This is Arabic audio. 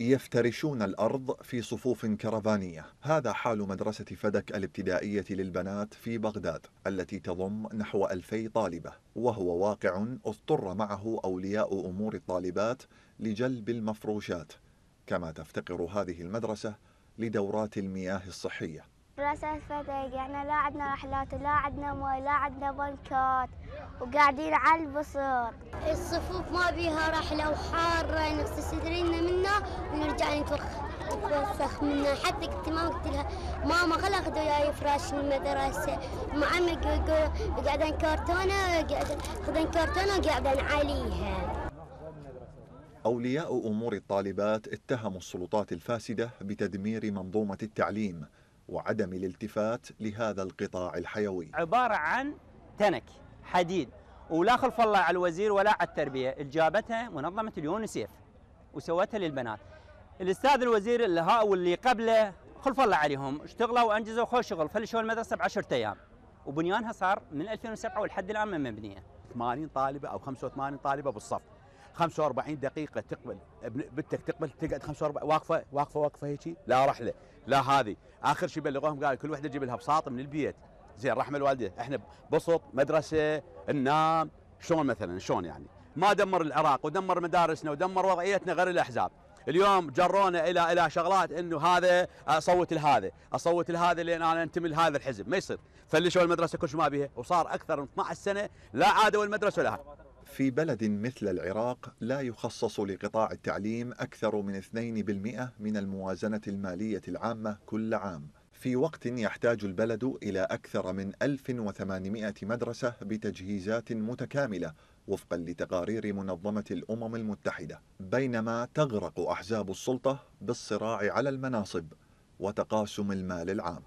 يفترشون الأرض في صفوف كرفانية. هذا حال مدرسة فدك الابتدائية للبنات في بغداد التي تضم نحو ألفي طالبة وهو واقع اضطر معه أولياء أمور الطالبات لجلب المفروشات. كما تفتقر هذه المدرسة لدورات المياه الصحية. مدرسة فدك يعني لا عندنا رحلات ولا عندنا موية لا عندنا بنكات وقاعدين على البصر الصفوف ما بيها رحلة وحارة نغسل صدرنا منها ونرجع نتوخ نتوسخ منها. حتى قلت ما قلت لها ماما خل اخذ وياي فراش المدرسة. معمي يقول قاعدين كرتونة قاعدين كرتونة وقاعدين عليها أولياء أمور الطالبات اتهموا السلطات الفاسدة بتدمير منظومة التعليم. وعدم الالتفات لهذا القطاع الحيوي. عبارة عن تنك حديد ولا خلف الله على الوزير ولا على التربية جابتها منظمة اليونيسيف وسوتها للبنات. الأستاذ الوزير اللي ها واللي قبله خلف الله عليهم اشتغلوا وأنجزوا خوش شغل فلشوا المدرسة بعشرة أيام وبنيانها صار من 2007 ولحد الآن من مبنية. 80 طالبة أو 85 طالبة بالصف. 45 دقيقة تقبل بنتك تقبل تقعد 45 واقفة واقفة واقفة هيك؟ لا رحلة لا هذه. آخر شيء بلغوهم قال كل وحدة تجيب لها بساط من البيت. زين رحمة الوالدة إحنا بسط مدرسة ننام شلون مثلا؟ شلون يعني؟ ما دمر العراق ودمر مدارسنا ودمر وضعيتنا غير الأحزاب. اليوم جرونا إلى إلى شغلات إنه هذا أصوت لهذا أصوت لهذا لأن أنا أنتمي لهذا الحزب. ما يصير. فلشوا المدرسة كل ما بها وصار أكثر من 12 سنة لا عادوا المدرسة لها. في بلد مثل العراق لا يخصص لقطاع التعليم أكثر من 2% من الموازنة المالية العامة كل عام. في وقت يحتاج البلد إلى أكثر من 1800 مدرسة بتجهيزات متكاملة وفقا لتقارير منظمة الأمم المتحدة بينما تغرق أحزاب السلطة بالصراع على المناصب وتقاسم المال العام.